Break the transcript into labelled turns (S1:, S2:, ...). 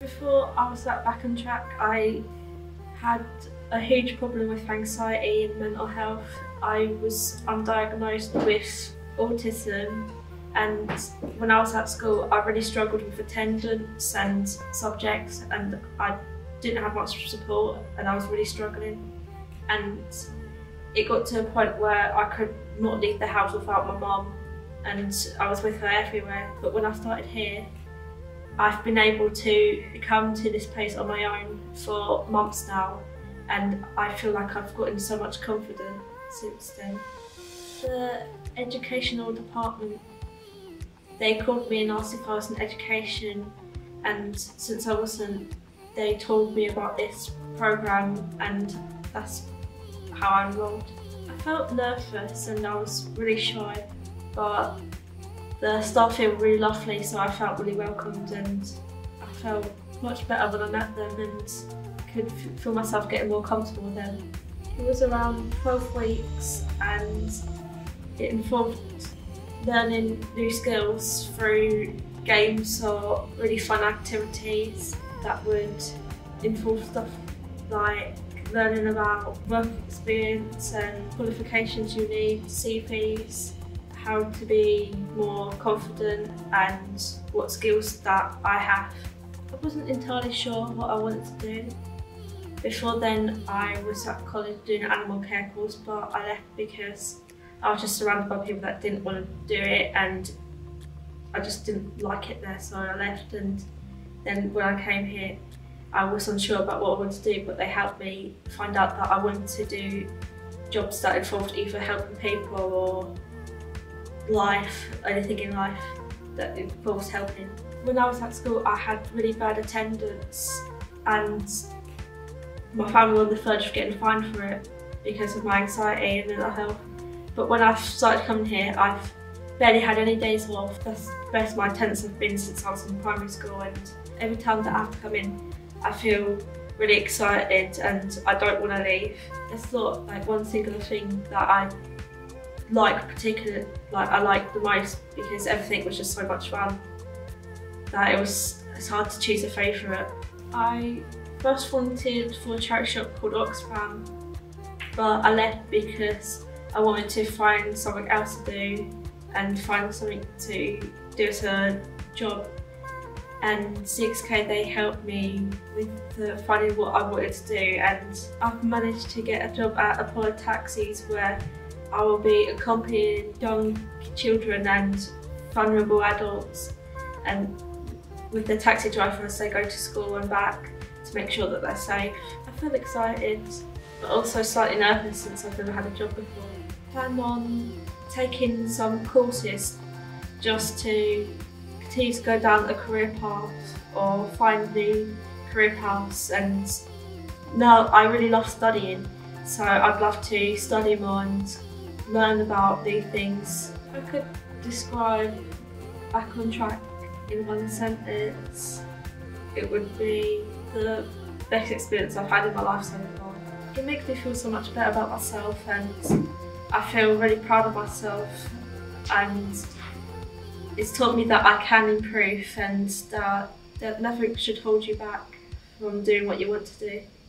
S1: Before I was back on track, I had a huge problem with anxiety and mental health. I was undiagnosed with autism and when I was at school I really struggled with attendance and subjects and I didn't have much support and I was really struggling and it got to a point where I could not leave the house without my mum and I was with her everywhere but when I started here I've been able to come to this place on my own for months now and I feel like I've gotten so much confidence since then. The educational department, they called me and asked if I was in education and since I wasn't, they told me about this programme and that's how I enrolled. I felt nervous and I was really shy but the staff here were really lovely so I felt really welcomed and I felt much better when I met them and could feel myself getting more comfortable with them. It was around 12 weeks and it involved learning new skills through games or really fun activities that would involve stuff like learning about work experience and qualifications you need, CVs, how to be more confident and what skills that I have. I wasn't entirely sure what I wanted to do. Before then I was at college doing an animal care course but I left because I was just surrounded by people that didn't want to do it and I just didn't like it there so I left and then when I came here I was unsure about what I wanted to do but they helped me find out that I wanted to do jobs that involved either helping people or life, anything in life that involves helping. When I was at school, I had really bad attendance and my mm. family were on the verge of getting fined for it because of my anxiety and mental health. But when I've started coming here, I've barely had any days off. That's the best my attendance have been since I was in primary school and every time that I have to come in, I feel really excited and I don't want to leave. There's not like one singular thing that I like particular like I like the most because everything was just so much fun that it was it's hard to choose a favourite. I first volunteered for a charity shop called Oxfam but I left because I wanted to find something else to do and find something to do as a job and CXK they helped me with the, finding what I wanted to do and I've managed to get a job at Apollo Taxis where I will be accompanying young children and vulnerable adults and with the taxi drivers they go to school and back to make sure that they're safe. I feel excited but also slightly nervous since I've never had a job before. Plan on taking some courses just to continue to go down a career path or find new career paths and now I really love studying so I'd love to study more and learn about new things. I could describe back on track in one sentence, it would be the best experience I've had in my life so far. It makes me feel so much better about myself and I feel really proud of myself and it's taught me that I can improve and that, that nothing should hold you back from doing what you want to do.